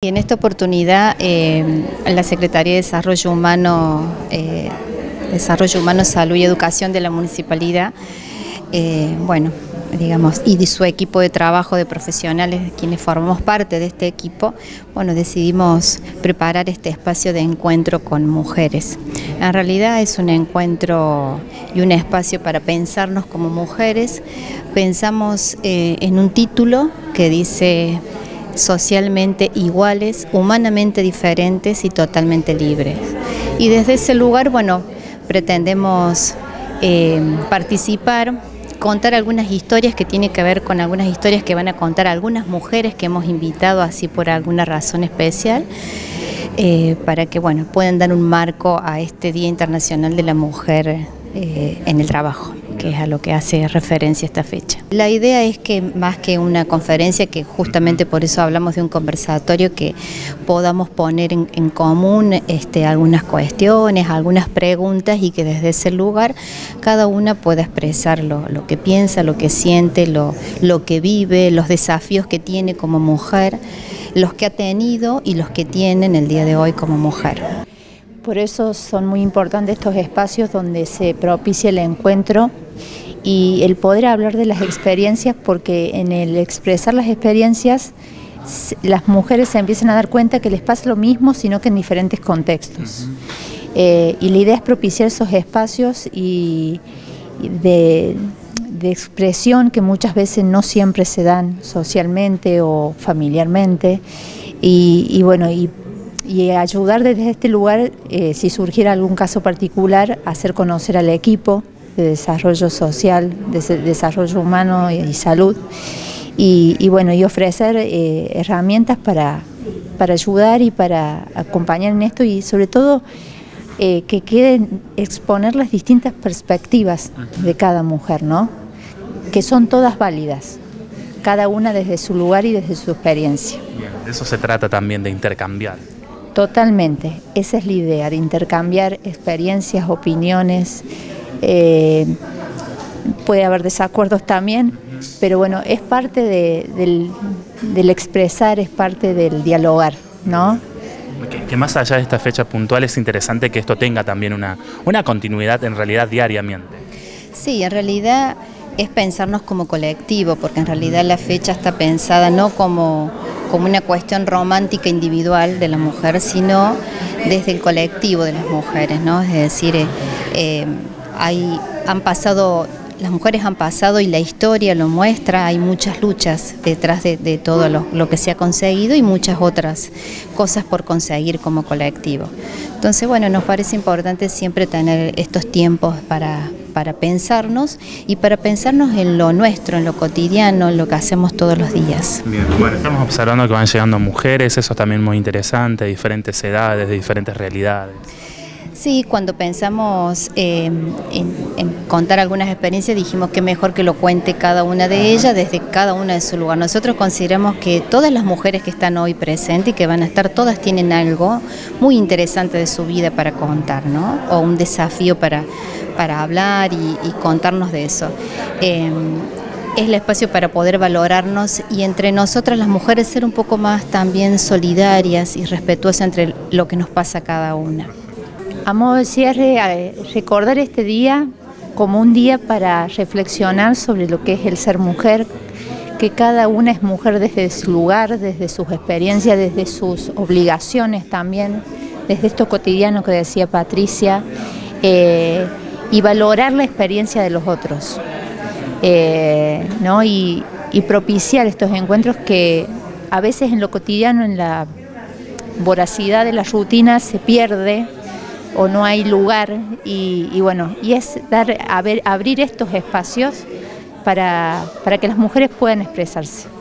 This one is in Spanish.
Y en esta oportunidad, eh, la Secretaría de Desarrollo Humano, eh, Desarrollo Humano, Salud y Educación de la Municipalidad, eh, bueno, digamos, y de su equipo de trabajo de profesionales, quienes formamos parte de este equipo, bueno, decidimos preparar este espacio de encuentro con mujeres. En realidad es un encuentro y un espacio para pensarnos como mujeres. Pensamos en un título que dice socialmente iguales, humanamente diferentes y totalmente libres. Y desde ese lugar, bueno, pretendemos eh, participar, contar algunas historias que tienen que ver con algunas historias que van a contar algunas mujeres que hemos invitado así por alguna razón especial. Eh, para que bueno, puedan dar un marco a este Día Internacional de la Mujer eh, en el trabajo que es a lo que hace referencia esta fecha. La idea es que más que una conferencia, que justamente por eso hablamos de un conversatorio, que podamos poner en, común este, algunas cuestiones, algunas preguntas y que desde ese lugar cada una pueda expresar lo, que piensa, lo que siente, lo, lo que vive, los desafíos que tiene como mujer, los que ha tenido y los que tiene en el día de hoy como mujer. Por eso son muy importantes estos espacios donde se propicia el encuentro y el poder hablar de las experiencias, porque en el expresar las experiencias las mujeres se empiezan a dar cuenta que les pasa lo mismo, sino que en diferentes contextos. Eh, y la idea es propiciar esos espacios y, de, expresión que muchas veces no siempre se dan socialmente o familiarmente. Y, bueno, y y ayudar desde este lugar, eh, si surgiera algún caso particular, hacer conocer al equipo de desarrollo social, de desarrollo humano y, salud, y, bueno, y ofrecer eh, herramientas para, para ayudar y para acompañar en esto y sobre todo eh, que queden exponer las distintas perspectivas de cada mujer, ¿no? Que son todas válidas, cada una desde su lugar y desde su experiencia. de eso se trata también, de intercambiar. Totalmente, esa es la idea, de intercambiar experiencias, opiniones. Eh, puede haber desacuerdos también, pero bueno, es parte del, expresar, es parte del dialogar, ¿no? Que, más allá de esta fecha puntual es interesante que esto tenga también una, una continuidad en realidad diariamente. Sí, en realidad es pensarnos como colectivo, porque en realidad la fecha está pensada no como como una cuestión romántica individual de la mujer, sino desde el colectivo de las mujeres, ¿no? Es decir, eh, eh, hay, han pasado, las mujeres han pasado y la historia lo muestra, hay muchas luchas detrás de, todo lo, lo, que se ha conseguido y muchas otras cosas por conseguir como colectivo. Entonces, bueno, nos parece importante siempre tener estos tiempos para, para pensarnos y para pensarnos en lo nuestro, en lo cotidiano, en lo que hacemos todos los días. Bien, bueno, estamos observando que van llegando mujeres, eso es también muy interesante, diferentes edades, de diferentes realidades. Sí, cuando pensamos en, contar algunas experiencias dijimos que mejor que lo cuente cada una de ellas desde cada una de su lugar. Nosotros consideramos que todas las mujeres que están hoy presentes y que van a estar, todas tienen algo muy interesante de su vida para contar, ¿no? O un desafío para, para hablar y, contarnos de eso. Em, es el espacio para poder valorarnos y entre nosotras las mujeres ser un poco más también solidarias y respetuosas entre lo que nos pasa a cada una. A modo de cierre, recordar este día como un día para reflexionar sobre lo que es el ser mujer, que cada una es mujer desde su lugar, desde sus experiencias, desde sus obligaciones también, desde esto cotidiano que decía Patricia. Eh, y valorar la experiencia de los otros. Eh, ¿no? y, propiciar estos encuentros que a veces en lo cotidiano, en la voracidad de la rutina, se pierde o no hay lugar y, bueno, y es dar, abrir estos espacios para, para que las mujeres puedan expresarse.